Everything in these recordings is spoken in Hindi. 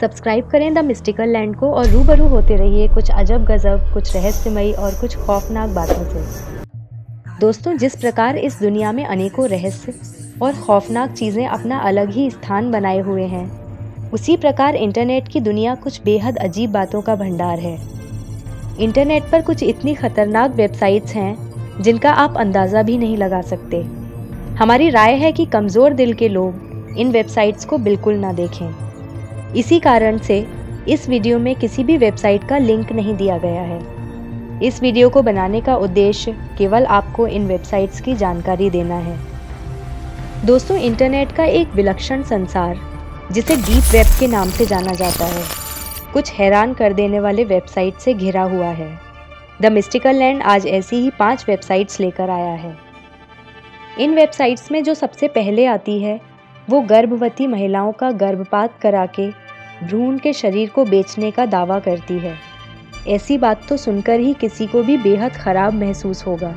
सब्सक्राइब करें द मिस्टिकल लैंड को और रूबरू होते रहिए कुछ अजब गजब, कुछ रहस्यमयी और कुछ खौफनाक बातों से। दोस्तों, जिस प्रकार इस दुनिया में अनेकों रहस्य और खौफनाक चीज़ें अपना अलग ही स्थान बनाए हुए हैं, उसी प्रकार इंटरनेट की दुनिया कुछ बेहद अजीब बातों का भंडार है। इंटरनेट पर कुछ इतनी खतरनाक वेबसाइट्स हैं, जिनका आप अंदाज़ा भी नहीं लगा सकते। हमारी राय है कि कमज़ोर दिल के लोग इन वेबसाइट्स को बिल्कुल ना देखें। इसी कारण से इस वीडियो में किसी भी वेबसाइट का लिंक नहीं दिया गया है। इस वीडियो को बनाने का उद्देश्य केवल आपको इन वेबसाइट्स की जानकारी देना है। दोस्तों, इंटरनेट का एक विलक्षण संसार, जिसे डीप वेब के नाम से जाना जाता है, कुछ हैरान कर देने वाले वेबसाइट से घिरा हुआ है। द मिस्टिकल लैंड आज ऐसी ही पाँच वेबसाइट्स लेकर आया है। इन वेबसाइट्स में जो सबसे पहले आती है वो गर्भवती महिलाओं का गर्भपात करा के भ्रूण के शरीर को बेचने का दावा करती है। ऐसी बात तो सुनकर ही किसी को भी बेहद ख़राब महसूस होगा।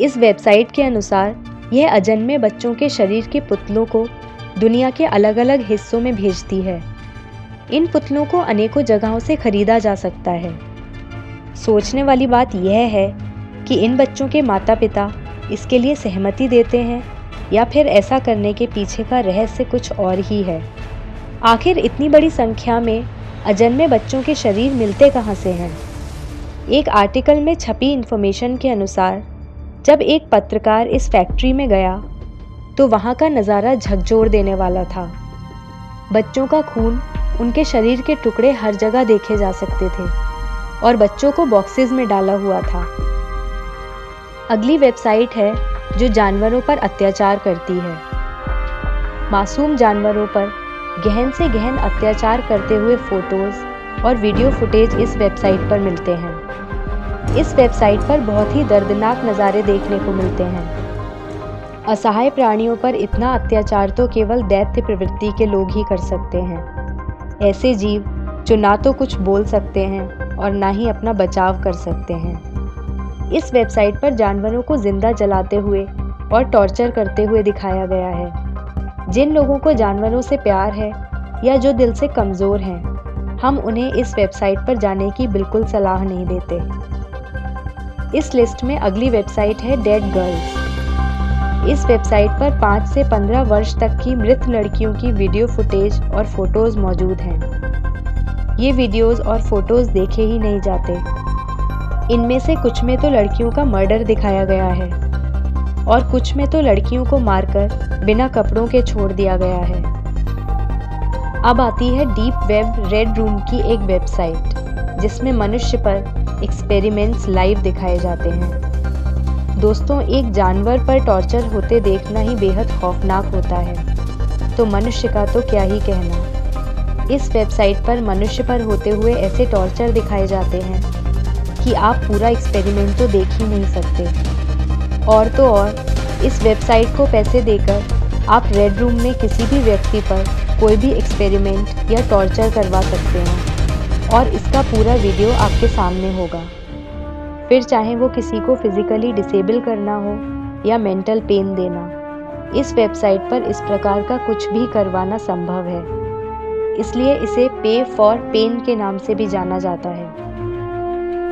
इस वेबसाइट के अनुसार, यह अजन्मे बच्चों के शरीर के पुतलों को दुनिया के अलग अलग हिस्सों में भेजती है। इन पुतलों को अनेकों जगहों से खरीदा जा सकता है। सोचने वाली बात यह है कि इन बच्चों के माता पिता इसके लिए सहमति देते हैं या फिर ऐसा करने के पीछे का रहस्य कुछ और ही है। आखिर इतनी बड़ी संख्या में अजन्मे बच्चों के शरीर मिलते कहाँ से हैं? एक आर्टिकल में छपी इन्फॉर्मेशन के अनुसार, जब एक पत्रकार इस फैक्ट्री में गया तो वहाँ का नज़ारा झकझोर देने वाला था। बच्चों का खून उनके शरीर के टुकड़े हर जगह देखे जा सकते थे और बच्चों को बॉक्सेस में डाला हुआ था। अगली वेबसाइट है जो जानवरों पर अत्याचार करती है। मासूम जानवरों पर गहन से गहन अत्याचार करते हुए फ़ोटोज़ और वीडियो फुटेज इस वेबसाइट पर मिलते हैं। इस वेबसाइट पर बहुत ही दर्दनाक नज़ारे देखने को मिलते हैं। असहाय प्राणियों पर इतना अत्याचार तो केवल दैत्य प्रवृत्ति के लोग ही कर सकते हैं। ऐसे जीव जो ना तो कुछ बोल सकते हैं और ना ही अपना बचाव कर सकते हैं। इस वेबसाइट पर जानवरों को ज़िंदा जलाते हुए और टॉर्चर करते हुए दिखाया गया है। जिन लोगों को जानवरों से प्यार है या जो दिल से कमज़ोर हैं, हम उन्हें इस वेबसाइट पर जाने की बिल्कुल सलाह नहीं देते। इस लिस्ट में अगली वेबसाइट है डेड गर्ल्स इस वेबसाइट पर पाँच से पंद्रह वर्ष तक की मृत लड़कियों की वीडियो फुटेज और फ़ोटोज़ मौजूद हैं। ये वीडियोज़ और फ़ोटोज़ देखे ही नहीं जाते। इनमें से कुछ में तो लड़कियों का मर्डर दिखाया गया है और कुछ में तो लड़कियों को मारकर बिना कपड़ों के छोड़ दिया गया है। अब आती है डीप वेब रेड रूम की एक वेबसाइट, जिसमें मनुष्य पर एक्सपेरिमेंट्स लाइव दिखाए जाते हैं। दोस्तों, एक जानवर पर टॉर्चर होते देखना ही बेहद खौफनाक होता है। तो मनुष्य का तो क्या ही कहना। इस वेबसाइट पर मनुष्य पर होते हुए ऐसे टॉर्चर दिखाए जाते हैं। कि आप पूरा एक्सपेरिमेंट तो देख ही नहीं सकते। और तो और, इस वेबसाइट को पैसे देकर आप रेड रूम में किसी भी व्यक्ति पर कोई भी एक्सपेरिमेंट या टॉर्चर करवा सकते हैं। और इसका पूरा वीडियो आपके सामने होगा। फिर चाहे वो किसी को फिज़िकली डिसेबल करना हो या मेंटल पेन देना, इस वेबसाइट पर इस प्रकार का कुछ भी करवाना संभव है। इसलिए इसे पे फॉर पेन के नाम से भी जाना जाता है।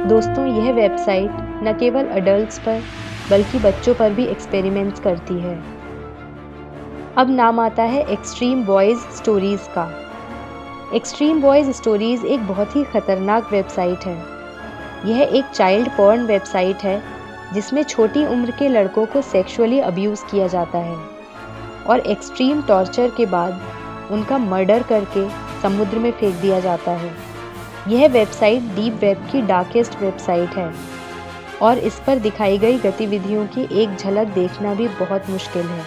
दोस्तों, यह वेबसाइट न केवल अडल्ट्स पर, बल्कि बच्चों पर भी एक्सपेरिमेंट्स करती है। अब नाम आता है एक्सट्रीम बॉयज़ स्टोरीज़ का। एक्सट्रीम बॉयज़ स्टोरीज़ एक बहुत ही ख़तरनाक वेबसाइट है। यह एक चाइल्ड पॉर्न वेबसाइट है, जिसमें छोटी उम्र के लड़कों को सेक्सुअली अब्यूज़ किया जाता है और एक्सट्रीम टॉर्चर के बाद उनका मर्डर करके समुद्र में फेंक दिया जाता है। यह वेबसाइट डीप वेब की डार्केस्ट वेबसाइट है। और इस पर दिखाई गई गतिविधियों की एक झलक देखना भी बहुत मुश्किल है।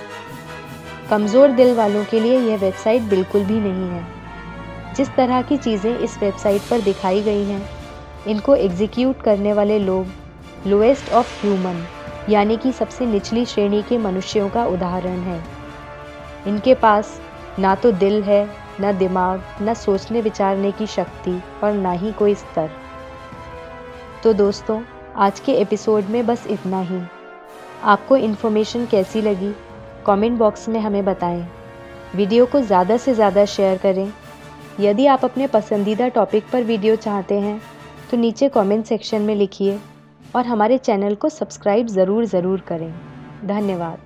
कमज़ोर दिल वालों के लिए यह वेबसाइट बिल्कुल भी नहीं है। जिस तरह की चीज़ें इस वेबसाइट पर दिखाई गई हैं, इनको एग्जीक्यूट करने वाले लोग लोएस्ट ऑफ़ ह्यूमन यानी कि सबसे निचली श्रेणी के मनुष्यों का उदाहरण है। इनके पास ना तो दिल है न दिमाग, न सोचने विचारने की शक्ति और ना ही कोई स्तर। तो दोस्तों, आज के एपिसोड में बस इतना ही। आपको इन्फॉर्मेशन कैसी लगी? कमेंट बॉक्स में हमें बताएँ। वीडियो को ज़्यादा से ज़्यादा शेयर करें। यदि आप अपने पसंदीदा टॉपिक पर वीडियो चाहते हैं तो नीचे कमेंट सेक्शन में लिखिए और हमारे चैनल को सब्सक्राइब ज़रूर ज़रूर करें। धन्यवाद।